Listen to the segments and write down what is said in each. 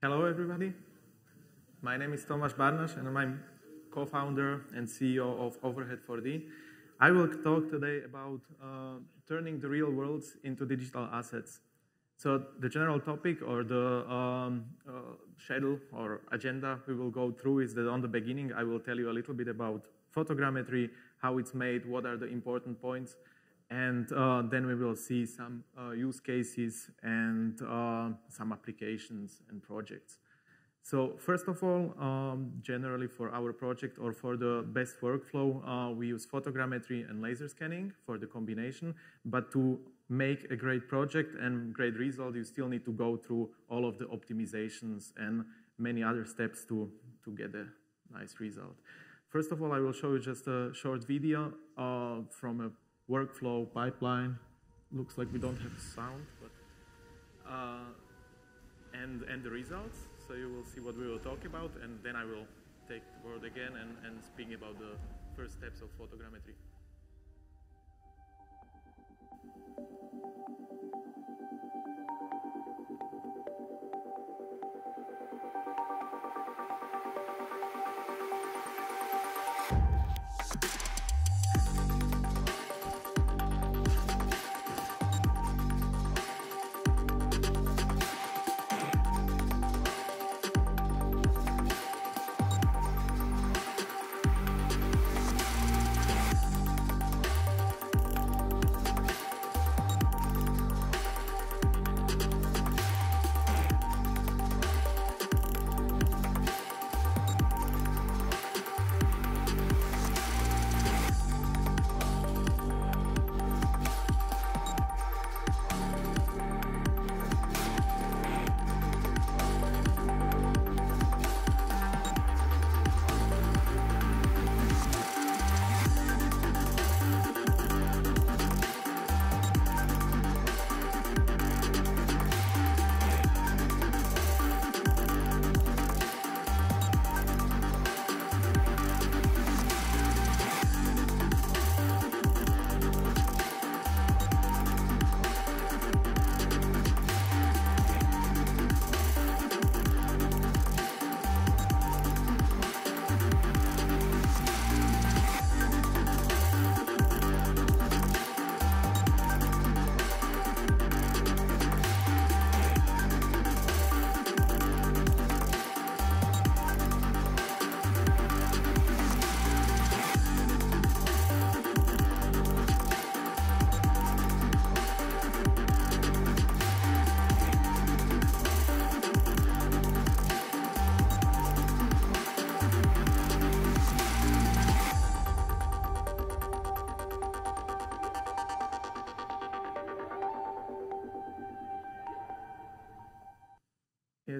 Hello, everybody. My name is Tomáš Barnaš, and I'm co-founder and CEO of Overhead 4D. I will talk today about uh, turning the real worlds into digital assets. So the general topic or the um, uh, schedule or agenda we will go through is that on the beginning I will tell you a little bit about photogrammetry, how it's made, what are the important points, and uh, then we will see some uh, use cases and uh, some applications and projects. So first of all, um, generally for our project or for the best workflow, uh, we use photogrammetry and laser scanning for the combination. But to make a great project and great result, you still need to go through all of the optimizations and many other steps to, to get a nice result. First of all, I will show you just a short video uh, from a workflow pipeline. Looks like we don't have sound, but uh, and and the results. So you will see what we will talk about, and then I will take the word again and, and speak about the first steps of photogrammetry.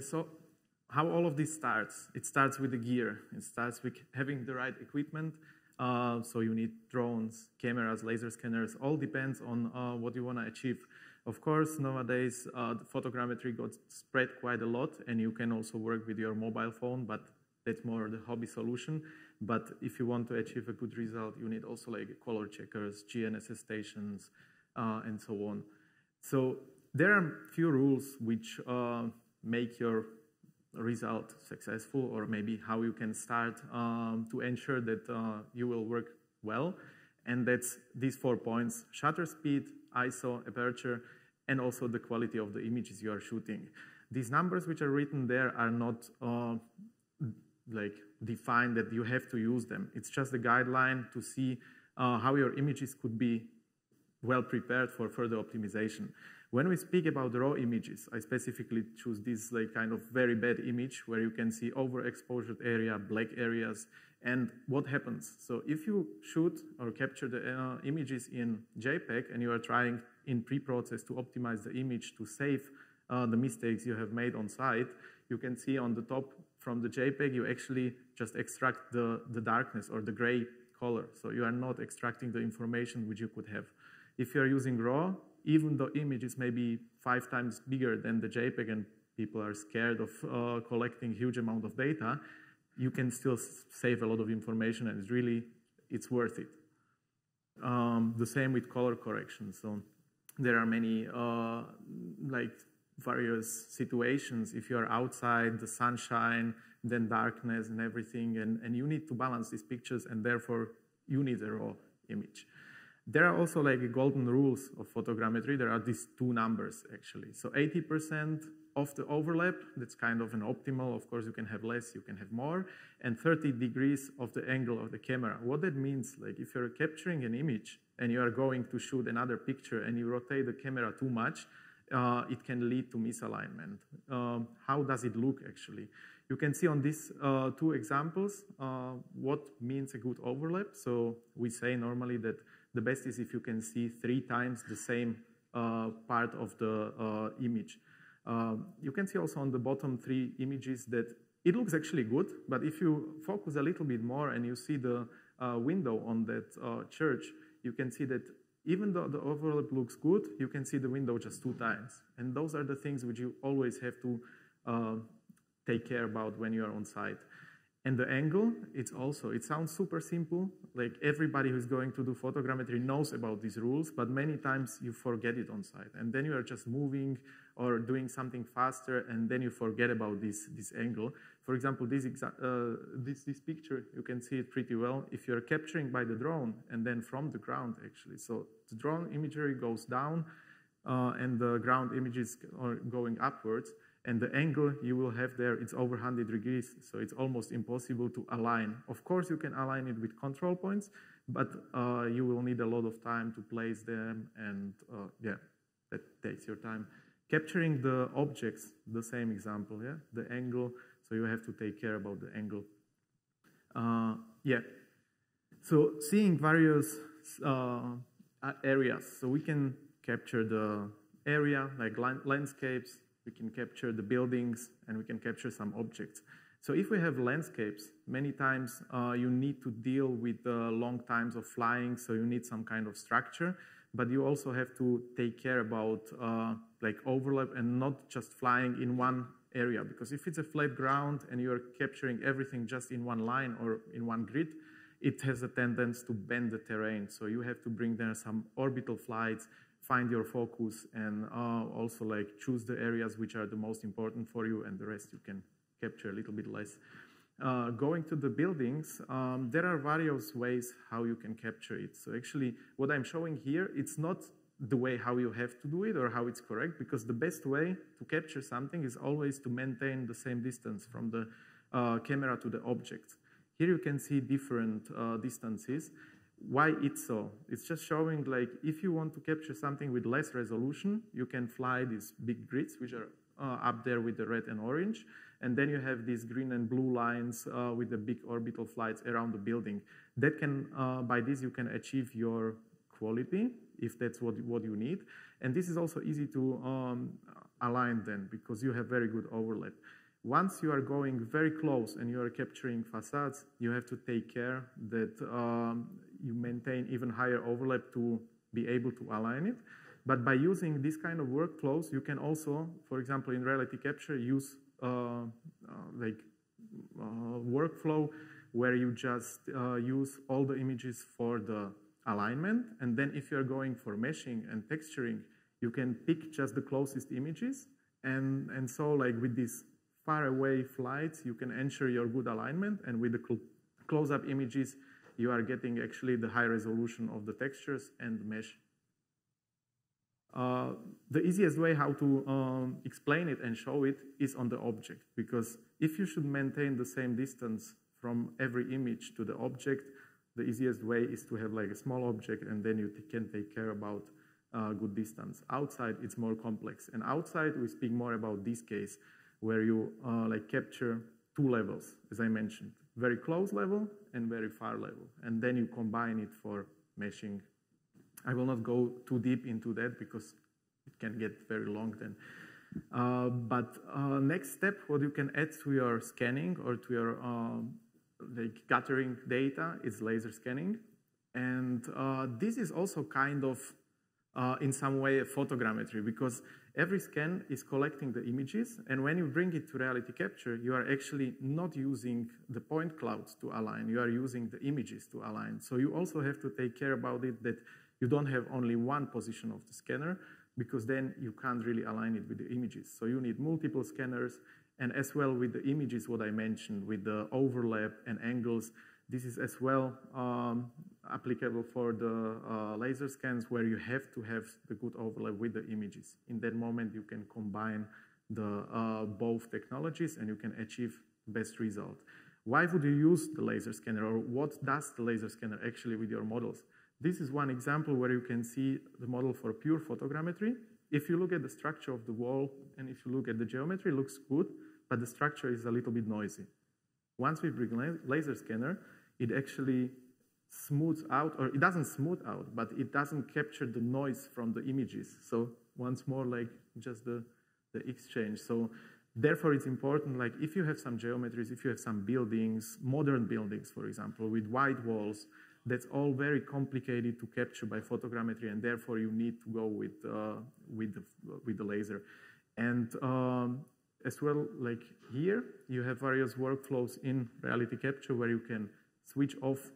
So how all of this starts? It starts with the gear. It starts with having the right equipment. Uh, so you need drones, cameras, laser scanners. All depends on uh, what you want to achieve. Of course, nowadays uh, photogrammetry got spread quite a lot, and you can also work with your mobile phone, but that's more the hobby solution. But if you want to achieve a good result, you need also like color checkers, GNSS stations, uh, and so on. So there are few rules which uh, make your result successful or maybe how you can start um, to ensure that uh, you will work well. And that's these four points, shutter speed, ISO, aperture, and also the quality of the images you are shooting. These numbers which are written there are not uh, like defined that you have to use them. It's just a guideline to see uh, how your images could be well prepared for further optimization. When we speak about raw images, I specifically choose this like kind of very bad image where you can see overexposed area, black areas, and what happens. So if you shoot or capture the uh, images in JPEG and you are trying in pre-process to optimize the image to save uh, the mistakes you have made on site, you can see on the top from the JPEG, you actually just extract the, the darkness or the gray color. So you are not extracting the information which you could have. If you're using RAW, even though image is maybe five times bigger than the JPEG and people are scared of uh, collecting huge amount of data, you can still save a lot of information and it's really, it's worth it. Um, the same with color correction. So there are many uh, like various situations. If you are outside, the sunshine, then darkness and everything, and, and you need to balance these pictures, and therefore you need a raw image. There are also like golden rules of photogrammetry. There are these two numbers actually. So 80% of the overlap, that's kind of an optimal. Of course, you can have less, you can have more. And 30 degrees of the angle of the camera. What that means, like if you're capturing an image and you are going to shoot another picture and you rotate the camera too much, uh, it can lead to misalignment. Um, how does it look actually? You can see on these uh, two examples uh, what means a good overlap. So we say normally that the best is if you can see three times the same uh, part of the uh, image. Uh, you can see also on the bottom three images that it looks actually good, but if you focus a little bit more and you see the window on that church, you can see that even though the overlap looks good, you can see the window just two times. And those are the things which you always have to uh, take care about when you are on site. And the angle, it's also, it sounds super simple. Like everybody who's going to do photogrammetry knows about these rules, but many times you forget it on site. And then you are just moving or doing something faster, and then you forget about this, this angle. For example, this, uh, this, this picture, you can see it pretty well. If you're capturing by the drone and then from the ground, actually. So the drone imagery goes down uh, and the ground images are going upwards. And the angle you will have there, it's over 100 degrees, so it's almost impossible to align. Of course, you can align it with control points, but uh, you will need a lot of time to place them, and uh, yeah, that takes your time. Capturing the objects, the same example, yeah, the angle, so you have to take care about the angle. Uh, yeah, so seeing various uh, areas, so we can capture the area, like landscapes, we can capture the buildings, and we can capture some objects. So if we have landscapes, many times uh, you need to deal with uh, long times of flying, so you need some kind of structure, but you also have to take care about uh, like overlap and not just flying in one area, because if it's a flat ground and you're capturing everything just in one line or in one grid, it has a tendency to bend the terrain. So you have to bring there some orbital flights, find your focus and uh, also like choose the areas which are the most important for you and the rest you can capture a little bit less. Uh, going to the buildings, um, there are various ways how you can capture it. So actually what I'm showing here, it's not the way how you have to do it or how it's correct because the best way to capture something is always to maintain the same distance from the uh, camera to the object. Here you can see different uh, distances why it's so? It's just showing like if you want to capture something with less resolution, you can fly these big grids, which are uh, up there with the red and orange. And then you have these green and blue lines uh, with the big orbital flights around the building. That can, uh, by this, you can achieve your quality if that's what, what you need. And this is also easy to um, align then because you have very good overlap. Once you are going very close and you are capturing facades, you have to take care that um, you maintain even higher overlap to be able to align it. But by using this kind of workflows, you can also, for example, in RealityCapture, use uh, uh, like uh, workflow where you just uh, use all the images for the alignment. And then if you're going for meshing and texturing, you can pick just the closest images. And, and so like with these far away flights, you can ensure your good alignment. And with the cl close-up images, you are getting actually the high resolution of the textures and mesh. Uh, the easiest way how to um, explain it and show it is on the object, because if you should maintain the same distance from every image to the object, the easiest way is to have like a small object and then you can take care about uh, good distance. Outside, it's more complex. And outside, we speak more about this case, where you uh, like capture two levels, as I mentioned very close level and very far level. And then you combine it for meshing. I will not go too deep into that because it can get very long then. Uh, but uh, next step, what you can add to your scanning or to your um, like gathering data is laser scanning. And uh, this is also kind of, uh, in some way, a photogrammetry because Every scan is collecting the images, and when you bring it to RealityCapture, you are actually not using the point clouds to align, you are using the images to align. So you also have to take care about it that you don't have only one position of the scanner, because then you can't really align it with the images. So you need multiple scanners, and as well with the images, what I mentioned, with the overlap and angles, this is as well um, applicable for the uh, laser scans where you have to have the good overlap with the images. In that moment, you can combine the uh, both technologies and you can achieve best result. Why would you use the laser scanner or what does the laser scanner actually with your models? This is one example where you can see the model for pure photogrammetry. If you look at the structure of the wall and if you look at the geometry, it looks good, but the structure is a little bit noisy. Once we bring laser scanner, it actually smooths out, or it doesn't smooth out, but it doesn't capture the noise from the images. So once more like just the, the exchange. So therefore it's important, like if you have some geometries, if you have some buildings, modern buildings, for example, with white walls, that's all very complicated to capture by photogrammetry, and therefore you need to go with, uh, with, the, with the laser. And um, as well, like here, you have various workflows in RealityCapture where you can switch off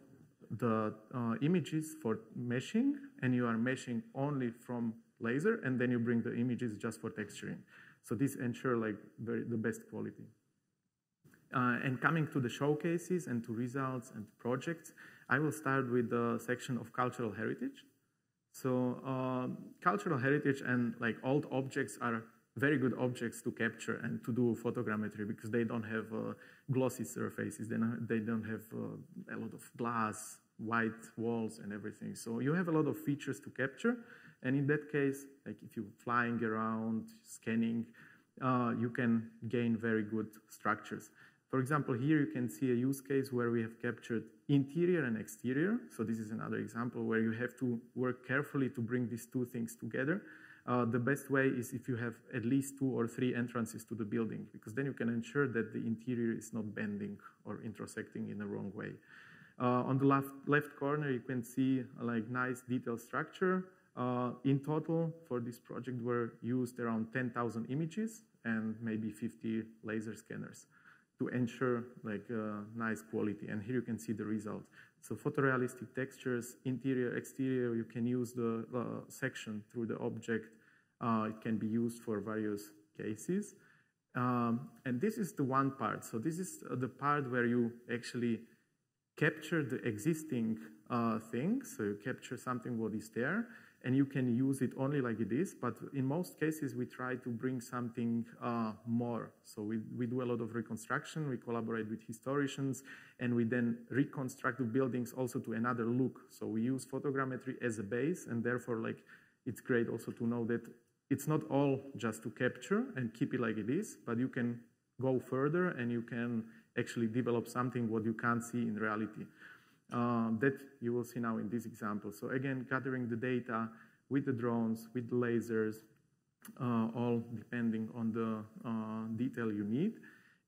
the uh, images for meshing, and you are meshing only from laser, and then you bring the images just for texturing. So this ensure like very, the best quality. Uh, and coming to the showcases and to results and projects, I will start with the section of cultural heritage. So um, cultural heritage and like old objects are very good objects to capture and to do photogrammetry because they don't have uh, glossy surfaces, they don't, they don't have uh, a lot of glass, white walls and everything. So you have a lot of features to capture. And in that case, like if you're flying around, scanning, uh, you can gain very good structures. For example, here you can see a use case where we have captured interior and exterior. So this is another example where you have to work carefully to bring these two things together. Uh, the best way is if you have at least two or three entrances to the building, because then you can ensure that the interior is not bending or intersecting in the wrong way. Uh, on the left, left corner, you can see like nice detailed structure. Uh, in total, for this project, were used around 10,000 images and maybe 50 laser scanners to ensure like uh, nice quality. And here you can see the result. So photorealistic textures, interior, exterior, you can use the uh, section through the object. Uh, it can be used for various cases. Um, and this is the one part. So this is the part where you actually capture the existing uh, thing. So you capture something what is there and you can use it only like it is. But in most cases, we try to bring something uh, more. So we, we do a lot of reconstruction, we collaborate with historians, and we then reconstruct the buildings also to another look. So we use photogrammetry as a base, and therefore, like, it's great also to know that it's not all just to capture and keep it like it is, but you can go further and you can actually develop something what you can't see in reality. Uh, that you will see now in this example. So again, gathering the data with the drones, with the lasers, uh, all depending on the uh, detail you need.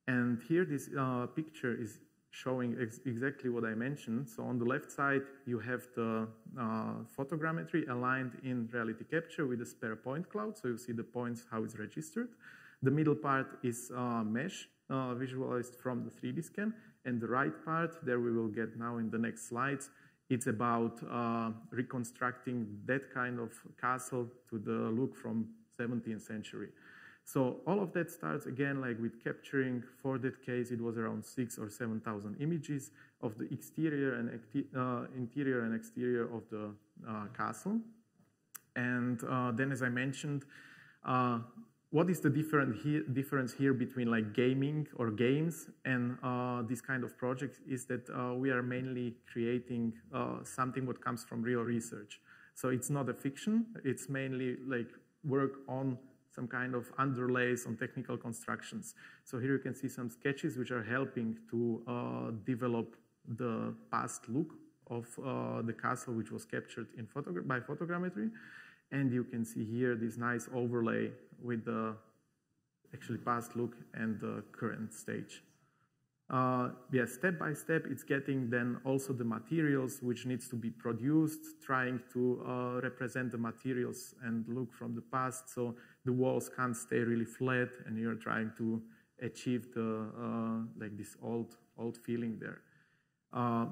And here this uh, picture is showing ex exactly what I mentioned. So on the left side, you have the uh, photogrammetry aligned in RealityCapture with a sparse point cloud. So you see the points, how it's registered. The middle part is mesh visualized from the 3D scan. And the right part, there we will get now in the next slides, it's about uh, reconstructing that kind of castle to the look from 17th century. So all of that starts again like with capturing, for that case, it was around six or 7,000 images of the exterior and uh, interior and exterior of the uh, castle. And uh, then as I mentioned, uh, what is the different difference here between like gaming or games and uh, this kind of projects is that uh, we are mainly creating uh, something what comes from real research. So it's not a fiction, it's mainly like work on some kind of underlays on technical constructions. So here you can see some sketches which are helping to uh, develop the past look of uh, the castle which was captured in photogra by photogrammetry. And you can see here this nice overlay with the actually past look and the current stage. Uh, yeah, step by step, it's getting then also the materials which needs to be produced, trying to uh, represent the materials and look from the past. So the walls can't stay really flat, and you're trying to achieve the uh, like this old old feeling there. Uh,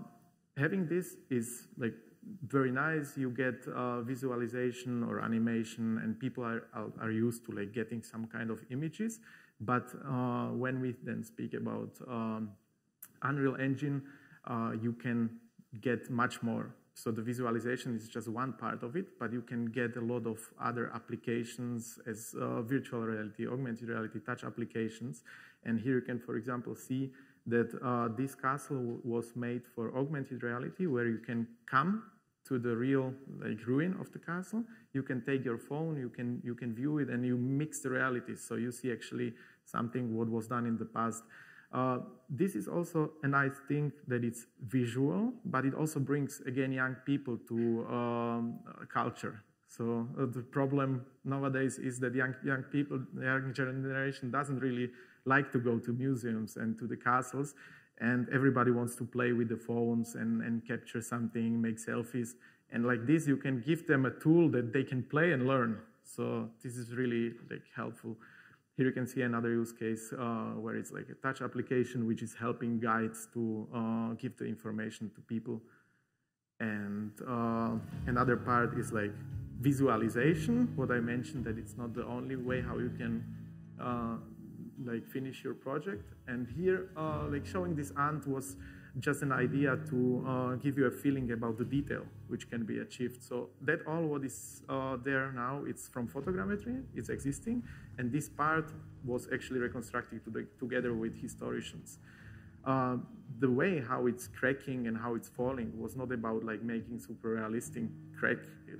having this is like very nice. You get uh, visualization or animation, and people are, are, are used to like getting some kind of images. But uh, when we then speak about um, Unreal Engine, uh, you can get much more. So the visualization is just one part of it, but you can get a lot of other applications as uh, virtual reality, augmented reality, touch applications. And here you can, for example, see that uh, this castle was made for augmented reality, where you can come to the real like ruin of the castle. You can take your phone, you can you can view it, and you mix the realities. So you see actually something what was done in the past. Uh, this is also a nice thing that it's visual, but it also brings again young people to um, culture. So uh, the problem nowadays is that young young people, the young generation doesn't really like to go to museums and to the castles, and everybody wants to play with the phones and, and capture something, make selfies. And like this, you can give them a tool that they can play and learn. So this is really like helpful. Here you can see another use case uh, where it's like a touch application which is helping guides to uh, give the information to people. And uh, another part is like visualization, what I mentioned that it's not the only way how you can uh, like finish your project. And here, uh, like showing this ant was just an idea to uh, give you a feeling about the detail which can be achieved. So that all what is uh, there now, it's from photogrammetry, it's existing, and this part was actually reconstructed to the, together with historians. Uh, the way how it's cracking and how it's falling was not about like making super realistic crack.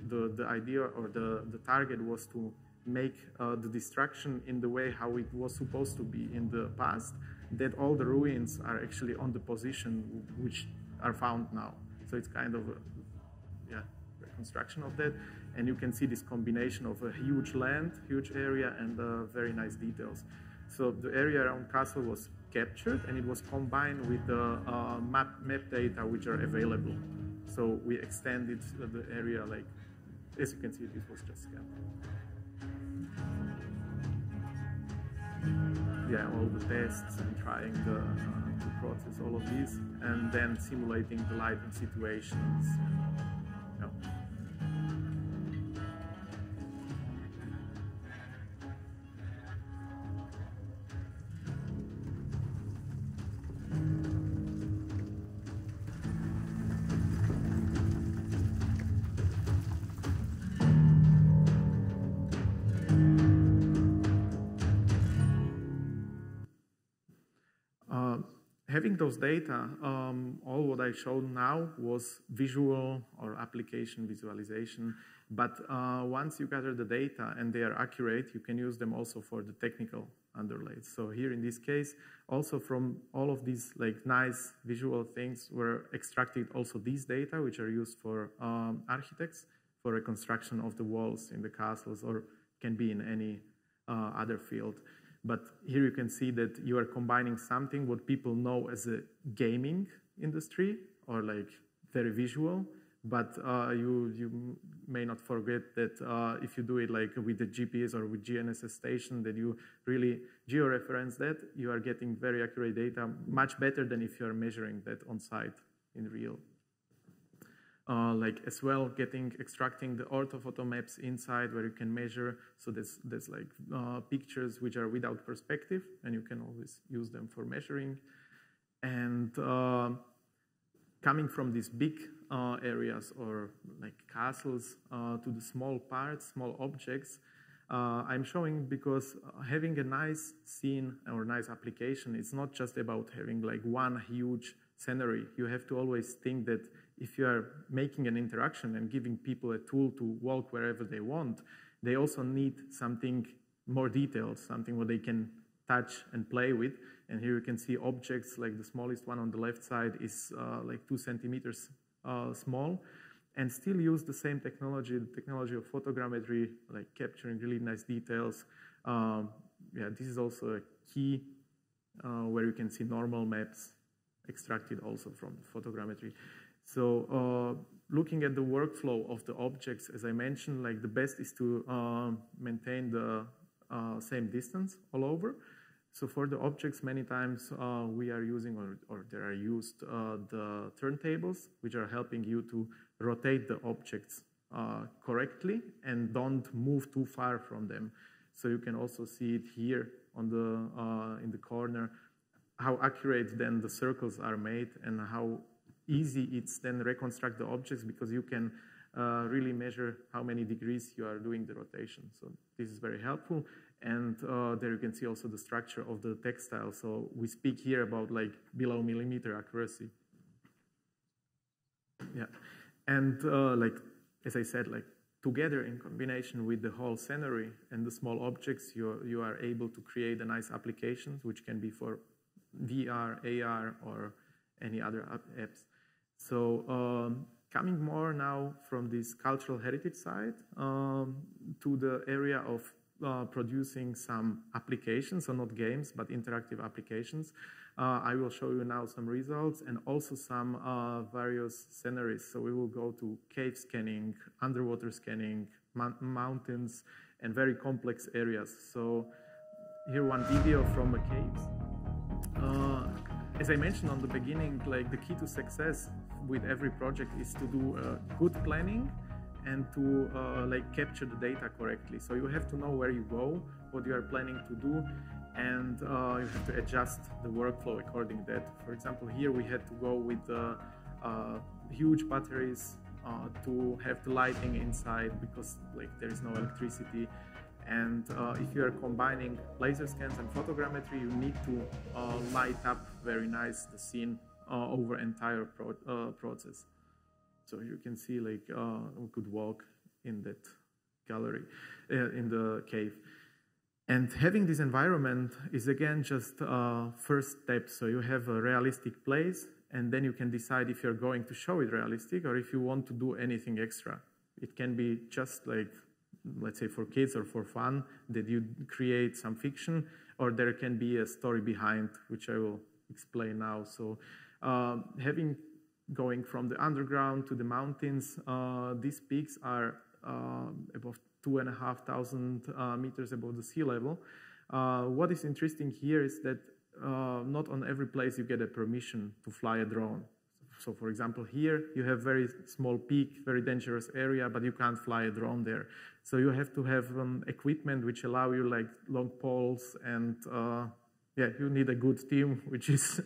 The, the idea or the, the target was to make uh, the destruction in the way how it was supposed to be in the past, that all the ruins are actually on the position which are found now. So it's kind of a yeah, reconstruction of that. And you can see this combination of a huge land, huge area, and uh, very nice details. So the area around castle was captured and it was combined with the uh, map, map data which are available. So we extended the area like, as you can see, this was just scanned. yeah, all the tests and trying the, uh, to process all of these and then simulating the lighting situations. Having those data, um, all what I showed now was visual or application visualization. But uh, once you gather the data and they are accurate, you can use them also for the technical underlays. So here in this case, also from all of these like nice visual things were extracted also these data, which are used for um, architects for reconstruction of the walls in the castles or can be in any uh, other field. But here you can see that you are combining something what people know as a gaming industry or like very visual, but uh, you, you may not forget that uh, if you do it like with the GPS or with GNSS station, that you really georeference that, you are getting very accurate data, much better than if you are measuring that on site in real uh, like as well getting extracting the orthophoto maps inside where you can measure. So there's, there's like uh, pictures which are without perspective and you can always use them for measuring. And uh, coming from these big uh, areas or like castles uh, to the small parts, small objects, uh, I'm showing because having a nice scene or nice application, it's not just about having like one huge scenery. You have to always think that if you are making an interaction and giving people a tool to walk wherever they want, they also need something more detailed, something where they can touch and play with. And here you can see objects like the smallest one on the left side is uh, like two centimeters uh, small and still use the same technology, the technology of photogrammetry, like capturing really nice details. Um, yeah, this is also a key uh, where you can see normal maps extracted also from photogrammetry. So uh, looking at the workflow of the objects, as I mentioned, like the best is to uh, maintain the uh, same distance all over. So for the objects, many times uh, we are using or, or there are used uh, the turntables, which are helping you to rotate the objects uh, correctly and don't move too far from them. So you can also see it here on the in the corner, how accurate then the circles are made and how easy it's then reconstruct the objects because you can uh, really measure how many degrees you are doing the rotation. So this is very helpful. And uh, there you can see also the structure of the textile. So we speak here about like below millimeter accuracy. Yeah, and uh, like as I said, like together in combination with the whole scenery and the small objects, you you are able to create a nice applications which can be for VR, AR, or any other apps. So um, coming more now from this cultural heritage side um, to the area of uh, producing some applications, so not games, but interactive applications. Uh, I will show you now some results and also some uh, various scenarios. So we will go to cave scanning, underwater scanning, mountains, and very complex areas. So here one video from a cave. As I mentioned on the beginning, like the key to success with every project is to do uh, good planning and to uh, like capture the data correctly. So you have to know where you go, what you are planning to do, and uh, you have to adjust the workflow according to that. For example, here we had to go with uh, uh, huge batteries uh, to have the lighting inside because like there is no electricity. And uh, if you are combining laser scans and photogrammetry, you need to uh, light up very nice the scene over entire pro process. So you can see like uh, we could walk in that gallery, uh, in the cave. And having this environment is again just a first step. So you have a realistic place, and then you can decide if you're going to show it realistic or if you want to do anything extra. It can be just like, let's say, for kids or for fun that you create some fiction, or there can be a story behind, which I will explain now. So uh, having going from the underground to the mountains. Uh, these peaks are uh, above two and a half thousand uh, meters above the sea level. Uh, what is interesting here is that not on every place you get a permission to fly a drone. So for example, here you have very small peak, very dangerous area, but you can't fly a drone there. So you have to have um, equipment which allow you like long poles and uh, yeah, you need a good team which is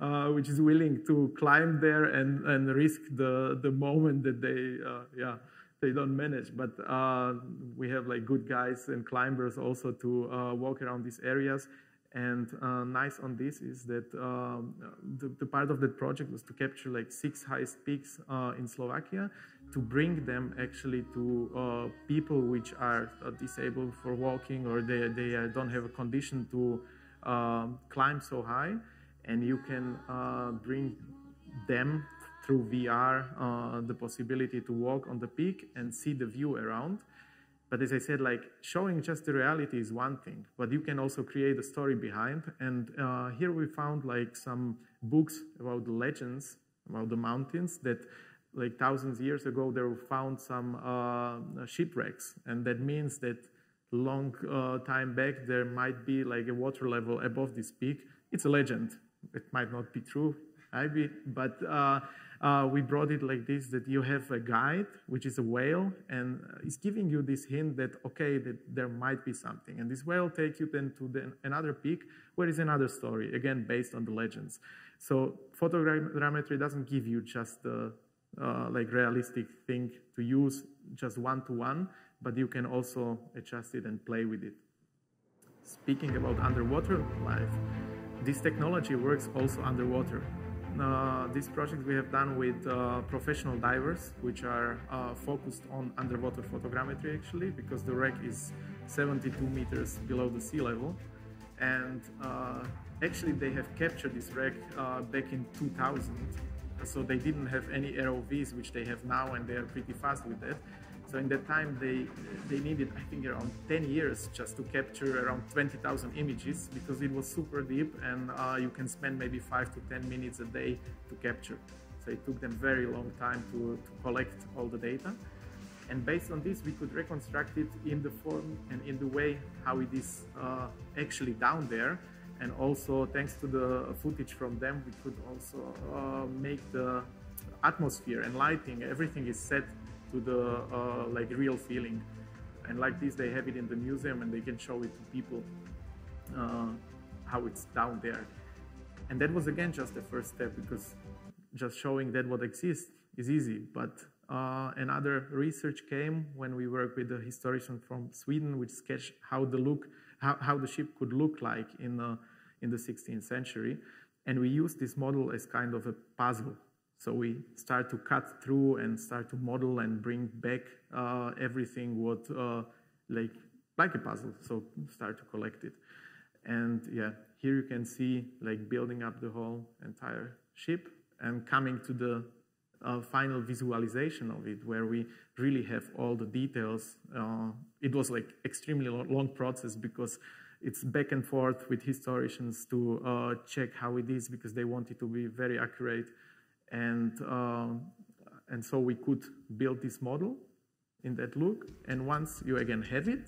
uh, which is willing to climb there and, and risk the the moment that they uh, yeah they don't manage. But uh, we have like good guys and climbers also to uh, walk around these areas. And uh, nice on this is that um, the, the, part of that project was to capture like six highest peaks uh, in Slovakia to bring them actually to uh, people which are uh, disabled for walking or they, they uh, don't have a condition to um, climb so high and you can uh, bring them through VR uh, the possibility to walk on the peak and see the view around. But as I said, like showing just the reality is one thing, but you can also create a story behind. And uh, here we found like some books about the legends about the mountains that like thousands of years ago, they were found some uh, shipwrecks, and that means that long uh, time back there might be like a water level above this peak. It's a legend. It might not be true, maybe, but uh, uh, we brought it like this: that you have a guide, which is a whale, and it's giving you this hint that okay, that there might be something, and this whale take you then to the, another peak, where is another story, again based on the legends. So photogrammetry doesn't give you just the uh, like realistic thing to use just one to one, but you can also adjust it and play with it. Speaking about underwater life, this technology works also underwater. Uh, this project we have done with uh, professional divers, which are uh, focused on underwater photogrammetry actually, because the wreck is 72 meters below the sea level. And uh, actually they have captured this wreck uh, back in 2000 so they didn't have any ROVs, which they have now, and they are pretty fast with that. So in that time, they they needed, I think, around 10 years just to capture around 20,000 images because it was super deep, and uh, you can spend maybe five to 10 minutes a day to capture. So it took them very long time to, to collect all the data. And based on this, we could reconstruct it in the form and in the way how it is uh, actually down there. And also, thanks to the footage from them, we could also uh, make the atmosphere and lighting, everything is set to the uh, like real feeling. And like this, they have it in the museum and they can show it to people uh, how it's down there. And that was again just the first step because just showing that what exists is easy. But uh, another research came when we worked with a historian from Sweden, which sketched how the look, how, how the ship could look like in the, in the 16th century. And we use this model as kind of a puzzle. So we start to cut through and start to model and bring back uh, everything what uh, like like a puzzle. So start to collect it. And yeah, here you can see like building up the whole entire ship and coming to the uh, final visualization of it, where we really have all the details. Uh, it was like extremely long process because it's back and forth with historians to uh, check how it is because they wanted to be very accurate, and uh, and so we could build this model in that look. And once you again have it,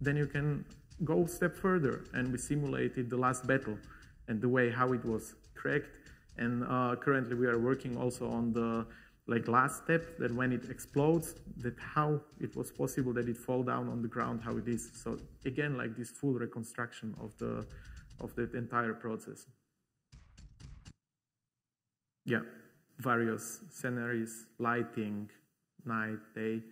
then you can go a step further, and we simulated the last battle and the way how it was cracked and uh, currently we are working also on the like last step that when it explodes, that how it was possible that it fall down on the ground, how it is. So again, like this full reconstruction of the of the entire process. Yeah, various sceneries, lighting, night, day.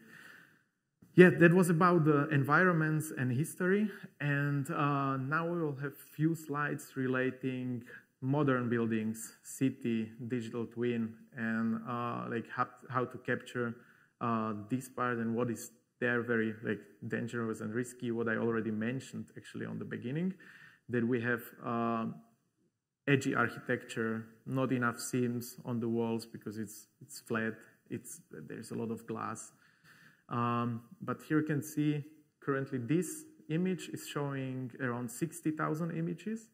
Yeah, that was about the environments and history. And uh, now we will have few slides relating modern buildings, city, digital twin, and uh, like how, how, to capture uh, this part and what is there very like dangerous and risky. What I already mentioned actually on the beginning, that we have uh, edgy architecture, not enough seams on the walls because it's it's flat. It's there's a lot of glass. Um, but here you can see currently this image is showing around 60,000 images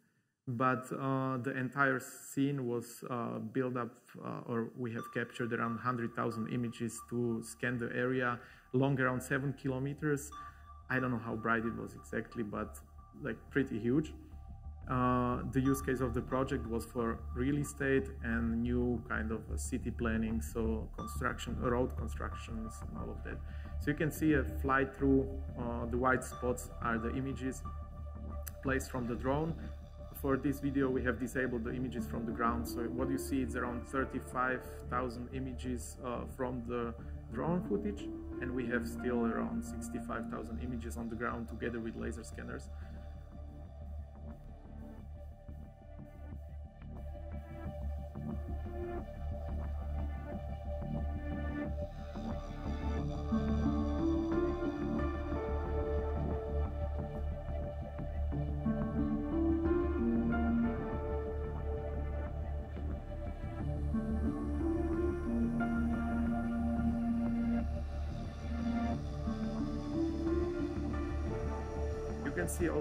but uh, the entire scene was uh, built up, uh, or we have captured around 100,000 images to scan the area, long around seven kilometers. I don't know how bright it was exactly, but like pretty huge. Uh, the use case of the project was for real estate and new kind of city planning, so construction, road constructions, and all of that. So you can see a flight through. Uh, the white spots are the images placed from the drone for this video, we have disabled the images from the ground. So what you see is around 35,000 images uh, from the drone footage, and we have still around 65,000 images on the ground together with laser scanners.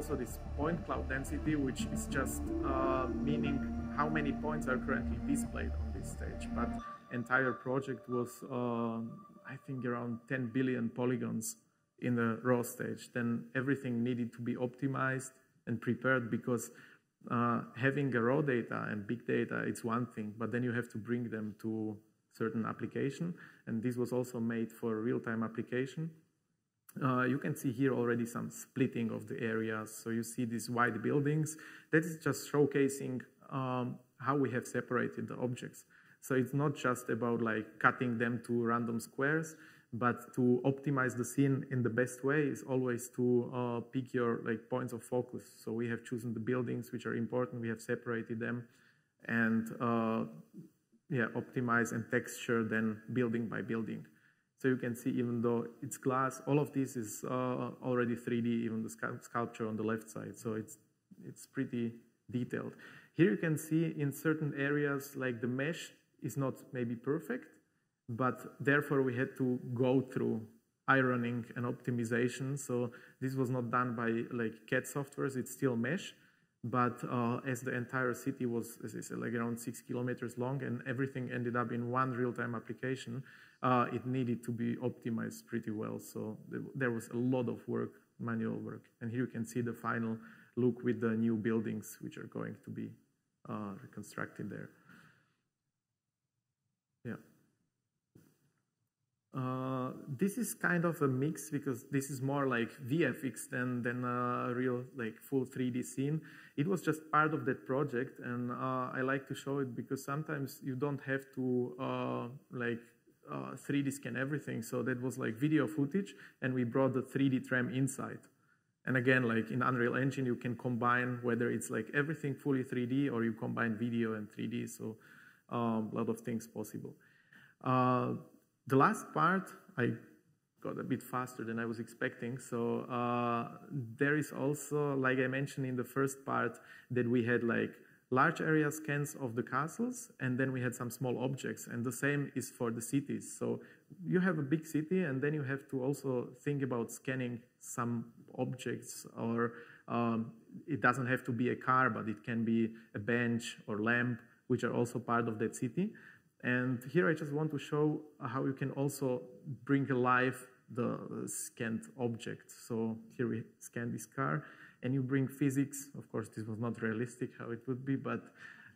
Also this point cloud density, which is just uh, meaning how many points are currently displayed on this stage. But entire project was, uh, I think, around 10 billion polygons in the raw stage. Then everything needed to be optimized and prepared because uh, having a raw data and big data, it's one thing, but then you have to bring them to certain application. And this was also made for real-time application. Uh, you can see here already some splitting of the areas. So you see these white buildings. That is just showcasing um, how we have separated the objects. So it's not just about like cutting them to random squares, but to optimize the scene in the best way is always to uh, pick your like points of focus. So we have chosen the buildings which are important. We have separated them, and uh, yeah, optimize and texture then building by building. So you can see even though it's glass, all of this is uh, already 3D, even the sculpture on the left side. So it's, it's pretty detailed. Here you can see in certain areas like the mesh is not maybe perfect, but therefore we had to go through ironing and optimization. So this was not done by like CAD softwares, it's still mesh, but uh, as the entire city was, as I said, like around six kilometers long and everything ended up in one real-time application, uh, it needed to be optimized pretty well. So there was a lot of work, manual work. And here you can see the final look with the new buildings which are going to be uh, reconstructed there. Yeah. Uh, this is kind of a mix because this is more like VFX than, than a real like full 3D scene. It was just part of that project and uh, I like to show it because sometimes you don't have to uh, like 3D uh, scan everything. So that was like video footage and we brought the 3D tram inside. And again, like in Unreal Engine, you can combine whether it's like everything fully 3D or you combine video and 3D. So um, a lot of things possible. The last part, I got a bit faster than I was expecting. So uh, there is also, like I mentioned in the first part, that we had like large area scans of the castles, and then we had some small objects. And the same is for the cities. So you have a big city, and then you have to also think about scanning some objects, or um, it doesn't have to be a car, but it can be a bench or lamp, which are also part of that city. And here I just want to show how you can also bring alive the scanned object. So here we scan this car, and you bring physics. Of course, this was not realistic how it would be, but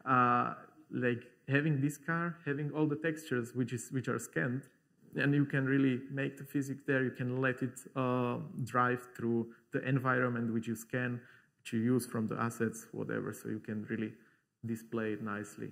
uh, like having this car, having all the textures which is which are scanned, and you can really make the physics there. You can let it uh, drive through the environment which you scan, which you use from the assets, whatever. So you can really display it nicely.